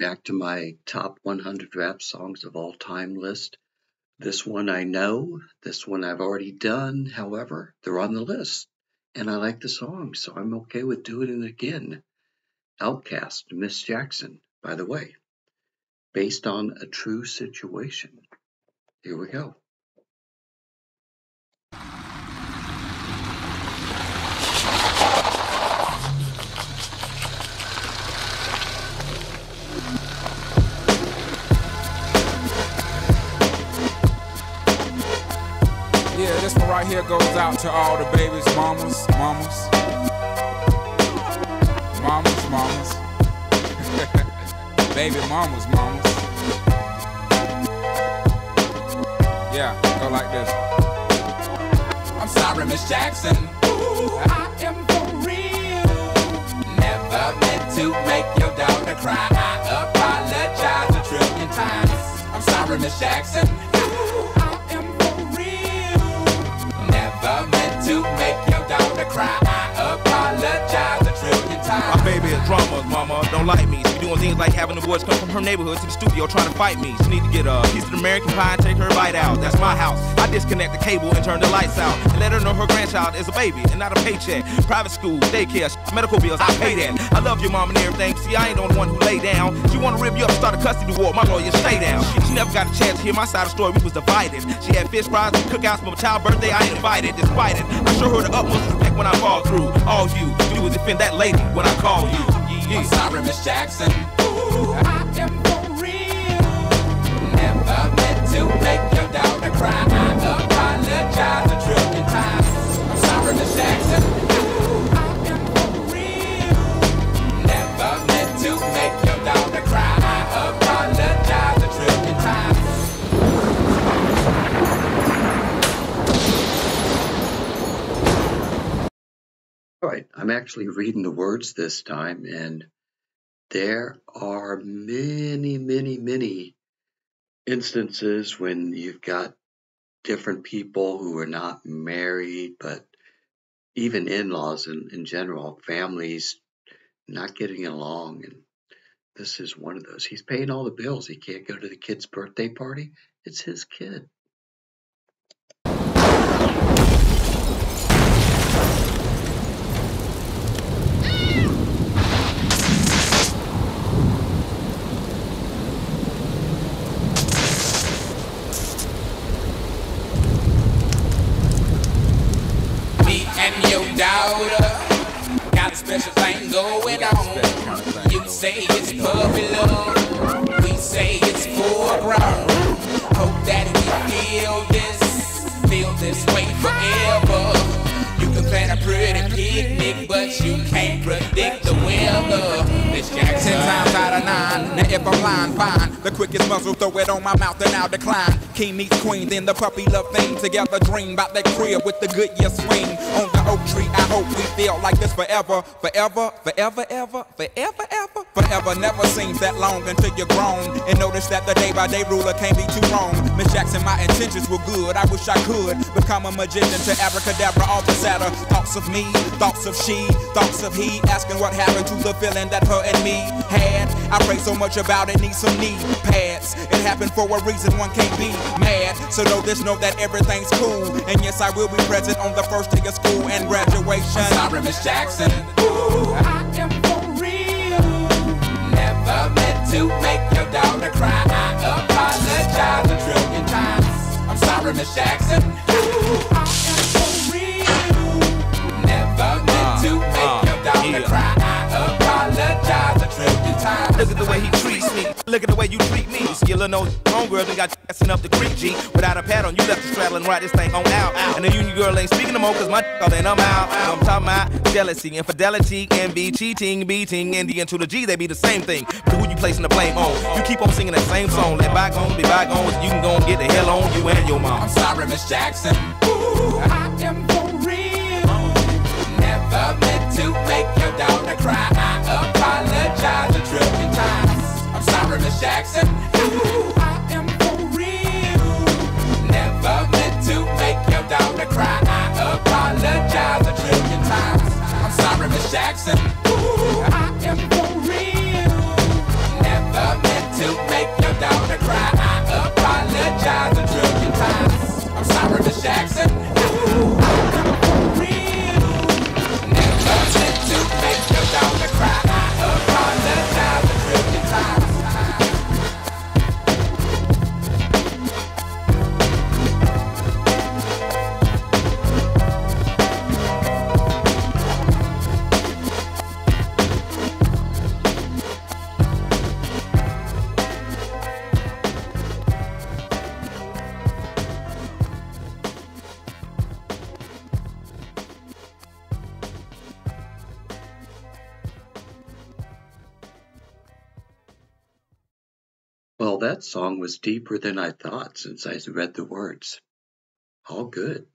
back to my top 100 rap songs of all time list. This one I know, this one I've already done. However, they're on the list and I like the song, so I'm okay with doing it again. OutKast, Miss Jackson, by the way, based on a true situation. Here we go. Here goes out to all the babies, mamas, mamas. Mamas, mamas. Baby mamas, mamas. Yeah, go like this. I'm sorry, Miss Jackson. Ooh, I am for real. Never meant to make your daughter cry. I apologize a trillion times. I'm sorry, Miss Jackson. Cry. I apologize a trillion times. My baby is drama, mama. Don't like me. Doing things like having the boys come from her neighborhood to the studio trying to fight me. She need to get a piece of American pie and take her bite out. That's my house. I disconnect the cable and turn the lights out. And let her know her grandchild is a baby and not a paycheck. Private school, daycare, medical bills, I pay that. I love your mom and everything. See, I ain't the only one who lay down. She wanna rip you up, start a custody war. My lawyer, stay down. She never got a chance to hear my side of the story. We was divided. She had fish fries and cookouts for my child's birthday. I ain't invited, despite it. I show her the utmost respect when I fall through. All you do is defend that lady when I call you. I'm sorry, Miss Jackson. Ooh, I am All right, I'm actually reading the words this time, and there are many, many, many instances when you've got different people who are not married, but even in laws in, in general, families not getting along. And this is one of those. He's paying all the bills. He can't go to the kid's birthday party. It's his kid. Forever. You can plan a pretty picnic, but you can't predict the weather. If I'm lying, fine. The quickest muzzle, throw it on my mouth and I'll decline. King meets queen, then the puppy love thing. Together dream about that crib with the Goodyear swing. On the oak tree, I hope we feel like this forever. Forever, forever, ever, forever, ever. Forever never seems that long until you're grown. And notice that the day by day ruler can't be too wrong. Miss Jackson, my intentions were good. I wish I could become a magician to abracadabra, all the sadder. Thoughts of me, thoughts of she, thoughts of he. Asking what happened to the feeling that her and me had. I pray so much about it, need some knee pads. It happened for a reason, one can't be mad. So know this, know that everything's cool. And yes, I will be present on the first day of school and graduation. I'm sorry, Miss Jackson. Ooh, I am for real. Never meant to make your daughter cry. I apologize a trillion times. I'm sorry, Miss Jackson. Me. Look at the way you treat me. You See your little nose homegirl done got passing up the creek, G. Without a pad on, you left the straddling right this thing on out. And the union girl ain't speaking no more, cause my all then I'm out. I'm talking about jealousy, infidelity, envy, cheating, beating, and the to the G, they be the same thing. But who you placing the blame on? You keep on singing that same song. Let bygones be bygones. You can go and get the hell on you and your mom. I'm sorry, Miss Jackson. Ooh, I am Jackson. Well, that song was deeper than I thought since I read the words. All good.